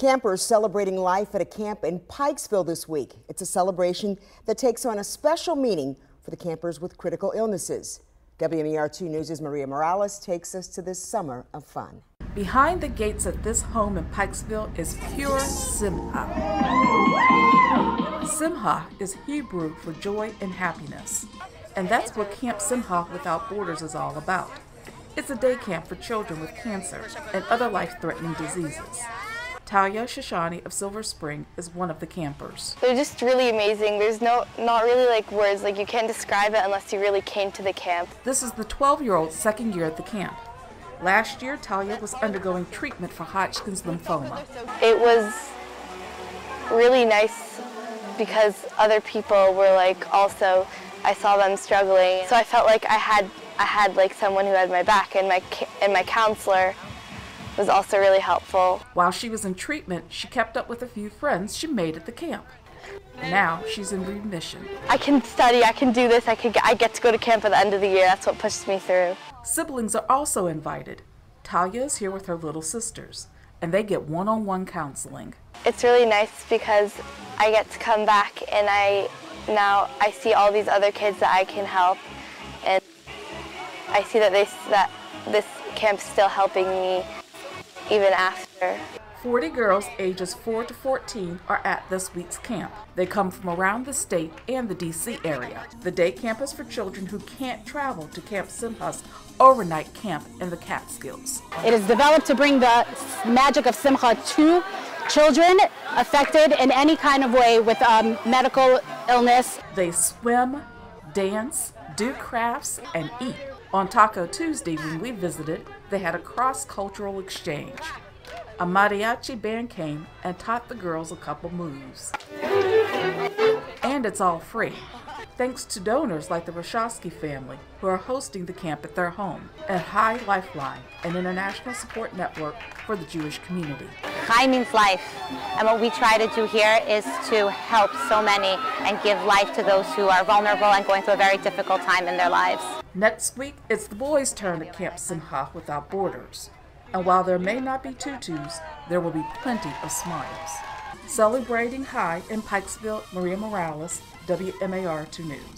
Campers celebrating life at a camp in Pikesville this week. It's a celebration that takes on a special meaning for the campers with critical illnesses. WMAR2 News' Maria Morales takes us to this summer of fun. Behind the gates of this home in Pikesville is pure Simcha. Simcha is Hebrew for joy and happiness. And that's what Camp Simcha Without Borders is all about. It's a day camp for children with cancer and other life threatening diseases. Talya Shoshani of Silver Spring is one of the campers. They're just really amazing. There's no, not really like words, like you can't describe it unless you really came to the camp. This is the 12 year old second year at the camp. Last year, Talya was undergoing treatment for Hodgkin's lymphoma. It was really nice because other people were like also, I saw them struggling. So I felt like I had, I had like someone who had my back and my, and my counselor was also really helpful. While she was in treatment, she kept up with a few friends she made at the camp. Now she's in remission. I can study, I can do this, I, can, I get to go to camp at the end of the year. That's what pushes me through. Siblings are also invited. Talya is here with her little sisters, and they get one on one counseling. It's really nice because I get to come back and I now I see all these other kids that I can help and I see that they that this camp's still helping me even after. 40 girls ages 4 to 14 are at this week's camp. They come from around the state and the DC area. The day camp is for children who can't travel to Camp Simcha's overnight camp in the Catskills. It is developed to bring the magic of Simcha to children affected in any kind of way with um, medical illness. They swim, dance, do crafts, and eat. On Taco Tuesday, when we visited, they had a cross cultural exchange. A mariachi band came and taught the girls a couple moves. And it's all free, thanks to donors like the Rashowski family, who are hosting the camp at their home, and Chai Lifeline, an international support network for the Jewish community. Chai means life, and what we try to do here is to help so many and give life to those who are vulnerable and going through a very difficult time in their lives. Next week, it's the boys' turn at Camp Simcha Without Borders. And while there may not be tutus, there will be plenty of smiles. Celebrating Chai in Pikesville, Maria Morales, WMAR 2 News.